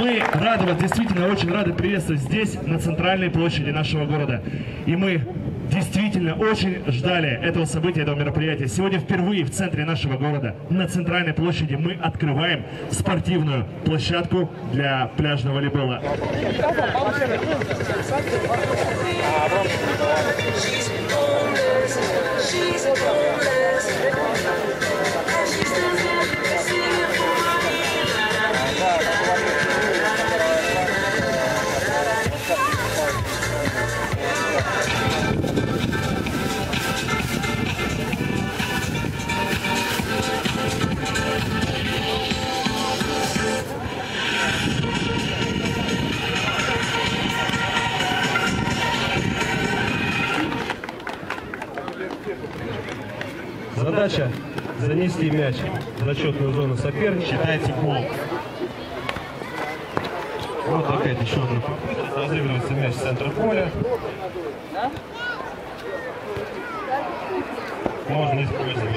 Мы рады вас, действительно очень рады приветствовать здесь, на центральной площади нашего города. И мы действительно очень ждали этого события, этого мероприятия. Сегодня впервые в центре нашего города, на центральной площади, мы открываем спортивную площадку для пляжного волейбола. Задача занести мяч в зачетную зону соперника. Считайте гол. Вот опять еще одна попытка. Разыгрывается мяч с центра поля. Можно использовать.